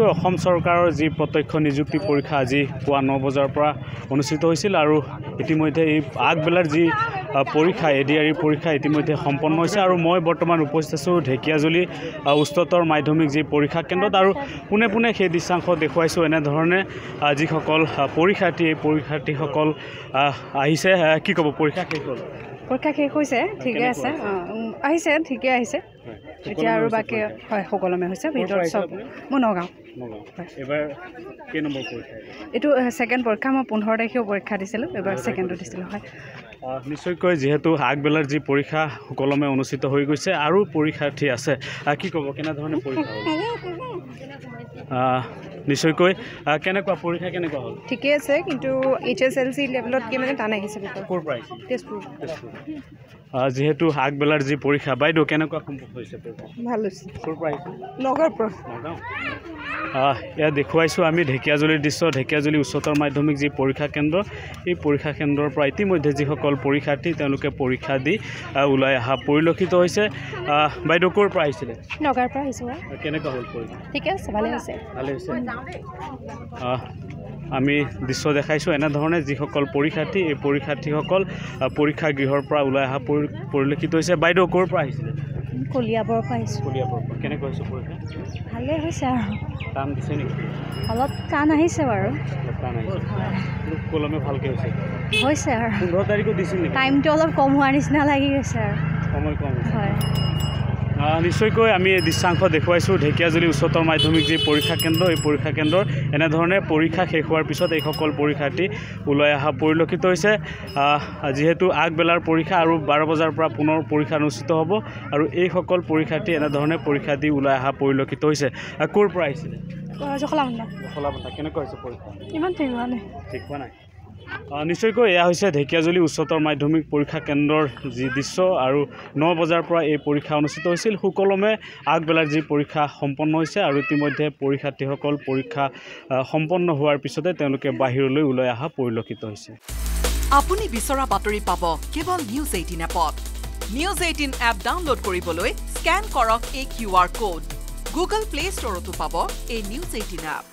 বিশেষকৈ অসম চৰকাৰৰ যি প্ৰত্যক্ষ নিযুক্তি পৰীক্ষা আজি পুৱা ন বজাৰ পৰা অনুষ্ঠিত হৈছিল আৰু ইতিমধ্যে এই আগবেলাৰ যি পৰীক্ষা এ ডি আৰ ই পৰীক্ষা ইতিমধ্যে সম্পন্ন হৈছে আৰু মই বৰ্তমান উপস্থিত আছোঁ ঢেকীয়াজুলি উচ্চতৰ মাধ্যমিক যি পৰীক্ষা কেন্দ্ৰত আৰু পোনে পোনে সেই দৃশ্যাংশ দেখুৱাইছোঁ এনেধৰণে যিসকল পৰীক্ষাৰ্থী এই পৰীক্ষাৰ্থীসকল আহিছে কি ক'ব পৰীক্ষা শেষ হ'ল? পৰীক্ষা শেষ হৈছে ঠিকে আছে আহিছে ঠিকে আহিছে। এতিয়া আৰু বাকী হয় সুকলমে হৈছে ভিতৰত চব মই নগাঁও। এইবাৰ কেই নম্বৰ পৰীক্ষা এইটো ছেকেণ্ড পৰীক্ষা মই পোন্ধৰ তাৰিখেও পৰীক্ষা দিছিলোঁ এইবাৰ ছেকেণ্ডটো দিছিলোঁ। হয়। নিশ্চয়কৈ যিহেতু আগবেলাৰ যি পৰীক্ষা সুকলমে অনুষ্ঠিত হৈ গৈছে আৰু পৰীক্ষাৰ্থী আছে। কি ক'ব কেনেধৰণে পৰীক্ষা নিশ্চয়কৈ কেনেকুৱা পৰীক্ষা কেনেকুৱা হ'ল? ঠিকে আছে কিন্তু এইচ এছ এল চি লেভেলতকৈ মানে টান আহিছে ক'ৰ পৰা তেজপুৰ। যিহেতু আগবেলাৰ যি পৰীক্ষা বাইদেউ কেনেকুৱা হৈছে ভাল হৈছে। নগাঁৱৰ এয়া দেখুৱাইছোঁ আমি ঢেকীয়াজুলিৰ দৃশ্য ঢেকীয়াজুলি উচ্চতৰ মাধ্যমিক যি পৰীক্ষা কেন্দ্ৰ এই পৰীক্ষা কেন্দ্ৰৰ পৰা ইতিমধ্যে যিসকল পৰীক্ষাৰ্থী তেওঁলোকে পৰীক্ষা দি আহ, ওলাই অহা পৰিলক্ষিত হৈছে। বাইদেউ ক'ৰ পৰা আহিছিলে? নগাঁৱৰ পৰা আহিছোঁ কেনেকুৱা হ'ল পৰীক্ষা? ঠিকে আছে ভালে হৈছে। ভালে হৈছে। আমি দৃশ্য দেখাইছোঁ। এনেধৰণে যিসকল পৰীক্ষাৰ্থী এই পৰীক্ষাৰ্থীসকল আহ, পৰীক্ষা গৃহৰ পৰা ওলাই অহা পৰি পৰিলক্ষিত হৈছে। বাইদেউ ক'ৰ পৰা আহিছিলে? কলিয়াবৰৰ পৰা আহিছোঁ। কলিয়াবৰৰ পৰা। কেনেকুৱা হৈছে পৰীক্ষা? ভালেই হৈছে আৰু। টান দিছে নেকি? অলপ টান আহিছে বাৰু। অলপ টান আহিছে। কলমে ভালকৈ হৈছে। হৈছে আৰু। পোন্ধৰ তাৰিখো দিছিল নেকি? টাইমটো অলপ কম হোৱাৰ নিচিনা লাগি গৈছে আৰু। সময় কম হয়। নিশ্চয়কৈ আমি দৃশ্যাংশ দেখুৱাইছোঁ। ঢেকীয়াজুলি উচ্চতৰ মাধ্যমিক যি পৰীক্ষা কেন্দ্ৰ এই পৰীক্ষা কেন্দ্ৰৰ এনেধৰণে পৰীক্ষা শেষ হোৱাৰ পিছত এইসকল পৰীক্ষাৰ্থী ওলাই অহা পৰিলক্ষিত হৈছে। যিহেতু আগবেলাৰ পৰীক্ষা আৰু বাৰ বজাৰ পৰা পুনৰ পৰীক্ষা অনুষ্ঠিত হ'ব আৰু এইসকল পৰীক্ষাৰ্থী এনেধৰণে পৰীক্ষা দি ওলাই অহা পৰিলক্ষিত হৈছে। ক'ৰ পৰা আহিছিলে? জখলাবন্ধা ফলাফল কেনেকুৱা হৈছে পৰীক্ষা? ইমান ঠিক হোৱা নাই। ঠিক হোৱা নাই? নিশ্চয়কৈ এয়া হৈছে ঢেকীয়াজুলি উচ্চতৰ মাধ্যমিক পৰীক্ষা কেন্দ্ৰৰ যি দৃশ্য আৰু ন বজাৰ পৰা এই পৰীক্ষা অনুষ্ঠিত হৈছিল। সুকলমে আগবেলাৰ যি পৰীক্ষা সম্পন্ন হৈছে আৰু ইতিমধ্যে পৰীক্ষাৰ্থীসকল পৰীক্ষা সম্পন্ন হোৱাৰ পিছতে তেওঁলোকে বাহিৰলৈ ওলাই অহা পৰিলক্ষিত হৈছে। আপুনি বিচৰা বাতৰি পাব কেৱল নিউজ এইটিন এপত। নিউজ এইটিন এপ ডাউনলোড কৰিবলৈ স্কেন কৰক এই Q R code. Google Play ষ্টৰতো পাব এই নিউজ এইটিন এপ।